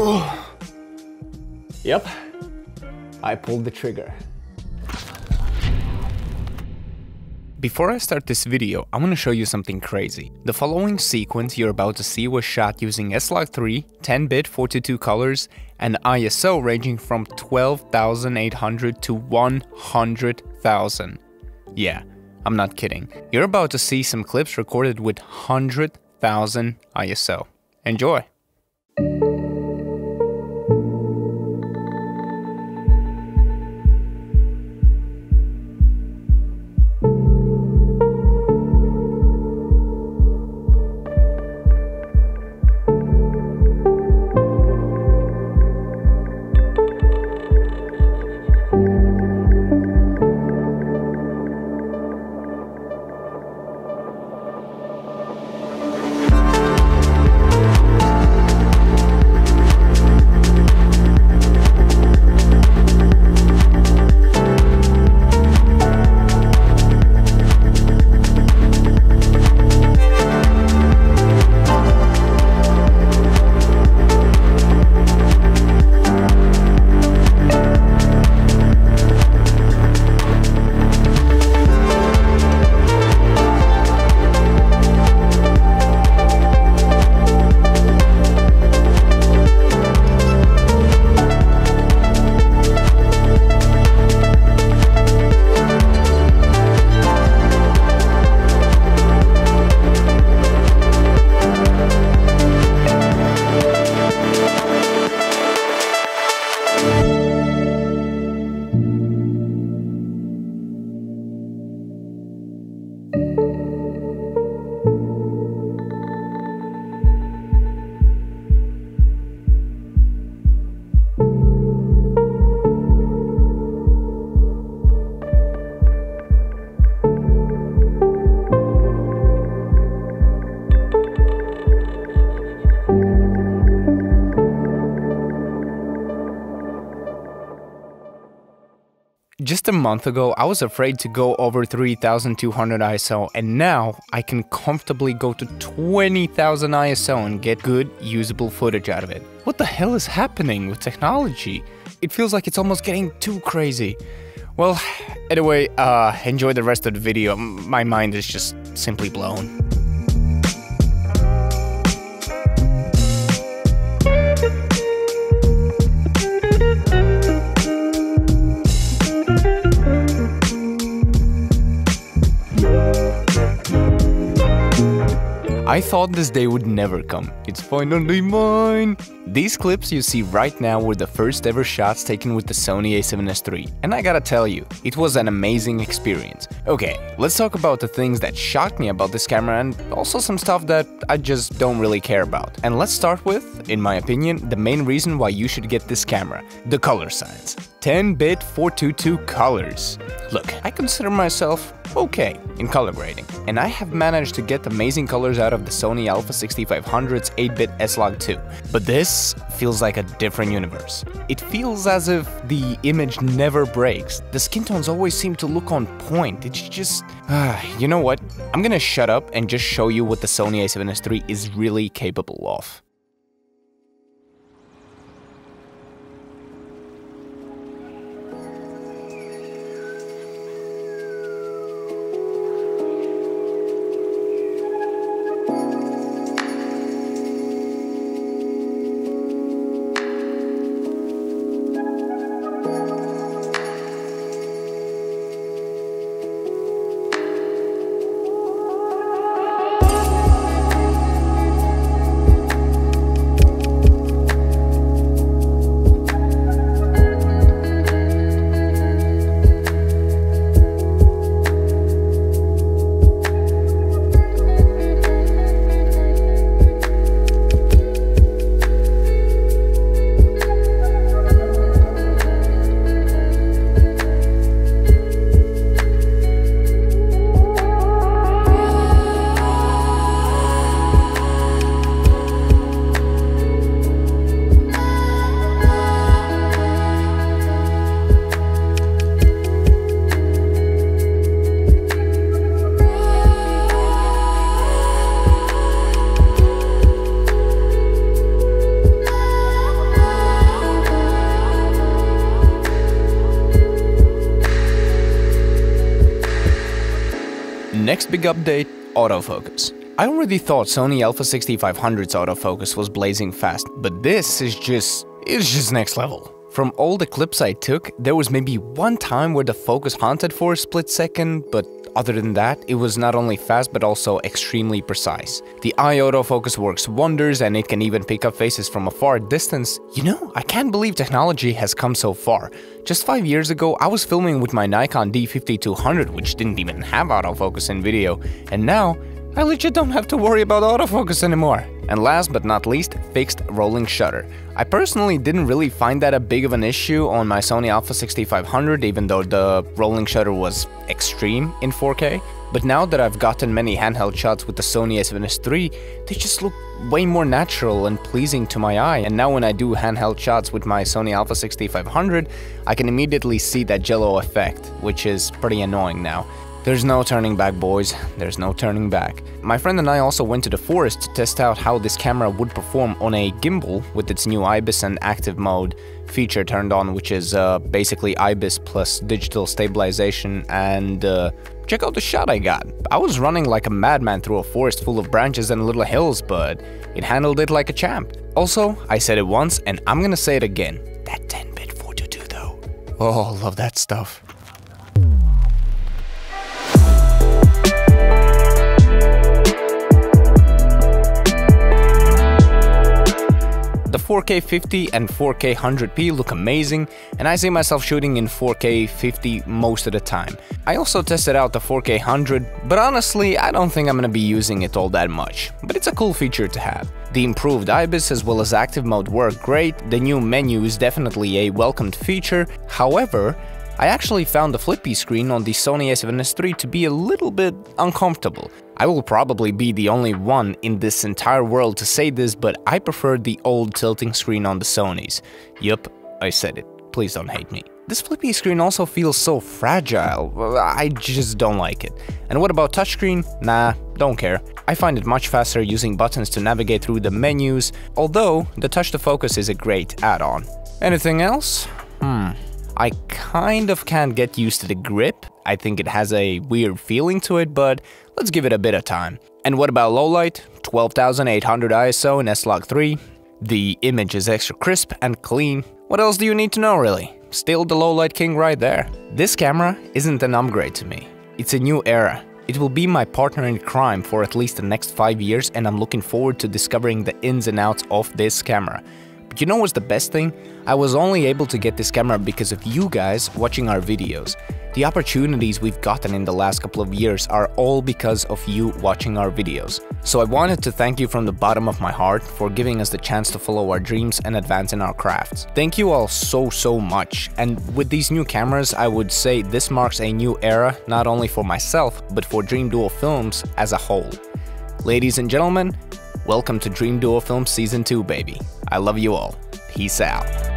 Yep, I pulled the trigger. Before I start this video, I want to show you something crazy. The following sequence you're about to see was shot using S-Log3, 10-bit 42 colors, and ISO ranging from 12,800 to 100,000. Yeah, I'm not kidding. You're about to see some clips recorded with 100,000 ISO. Enjoy! Just a month ago, I was afraid to go over 3200 ISO, and now I can comfortably go to 20,000 ISO and get good, usable footage out of it. What the hell is happening with technology? It feels like it's almost getting too crazy. Well, anyway, uh, enjoy the rest of the video. My mind is just simply blown. I thought this day would never come. It's finally mine! These clips you see right now were the first ever shots taken with the Sony a7S III, and I gotta tell you, it was an amazing experience. Okay, let's talk about the things that shocked me about this camera and also some stuff that I just don't really care about. And let's start with, in my opinion, the main reason why you should get this camera, the color science. 10-bit 422 colors. Look, I consider myself okay in color grading, and I have managed to get amazing colors out of the Sony Alpha 6500's 8-bit S-Log 2. But this feels like a different universe. It feels as if the image never breaks. The skin tones always seem to look on point. It's just... Uh, you know what? I'm gonna shut up and just show you what the Sony a7S III is really capable of. Next big update, autofocus. I already thought Sony Alpha 6500's autofocus was blazing fast, but this is just... it's just next level. From all the clips I took, there was maybe one time where the focus hunted for a split second, but other than that, it was not only fast but also extremely precise. The eye autofocus works wonders and it can even pick up faces from a far distance. You know, I can't believe technology has come so far. Just 5 years ago, I was filming with my Nikon D5200 which didn't even have autofocus in video, and now I legit don't have to worry about autofocus anymore. And last but not least, fixed rolling shutter. I personally didn't really find that a big of an issue on my Sony Alpha 6500 even though the rolling shutter was extreme in 4K. But now that I've gotten many handheld shots with the Sony a7S III, they just look way more natural and pleasing to my eye. And now when I do handheld shots with my Sony Alpha 6500, I can immediately see that jello effect, which is pretty annoying now. There's no turning back, boys. There's no turning back. My friend and I also went to the forest to test out how this camera would perform on a gimbal with its new IBIS and active mode feature turned on, which is uh, basically IBIS plus digital stabilization and uh, check out the shot I got. I was running like a madman through a forest full of branches and little hills, but it handled it like a champ. Also, I said it once and I'm gonna say it again. That 10-bit 422 though. Oh, love that stuff. 4K 50 and 4K 100p look amazing, and I see myself shooting in 4K 50 most of the time. I also tested out the 4K 100, but honestly, I don't think I'm gonna be using it all that much, but it's a cool feature to have. The improved IBIS as well as active mode work great, the new menu is definitely a welcomed feature, however, I actually found the flippy screen on the Sony a7S III to be a little bit uncomfortable. I will probably be the only one in this entire world to say this, but I prefer the old tilting screen on the Sonys. Yup, I said it. Please don't hate me. This flippy screen also feels so fragile, I just don't like it. And what about touchscreen? Nah, don't care. I find it much faster using buttons to navigate through the menus, although the touch to focus is a great add-on. Anything else? Hmm. I kind of can't get used to the grip. I think it has a weird feeling to it, but let's give it a bit of time. And what about low light? 12800 ISO in S-Log 3. The image is extra crisp and clean. What else do you need to know really? Still the low light king right there. This camera isn't an upgrade to me. It's a new era. It will be my partner in crime for at least the next 5 years and I'm looking forward to discovering the ins and outs of this camera. You know what's the best thing? I was only able to get this camera because of you guys watching our videos. The opportunities we've gotten in the last couple of years are all because of you watching our videos. So I wanted to thank you from the bottom of my heart for giving us the chance to follow our dreams and advance in our crafts. Thank you all so so much and with these new cameras I would say this marks a new era not only for myself but for Dream Duo Films as a whole. Ladies and gentlemen, welcome to Dream Duo Films Season 2 baby. I love you all. Peace out.